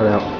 好了。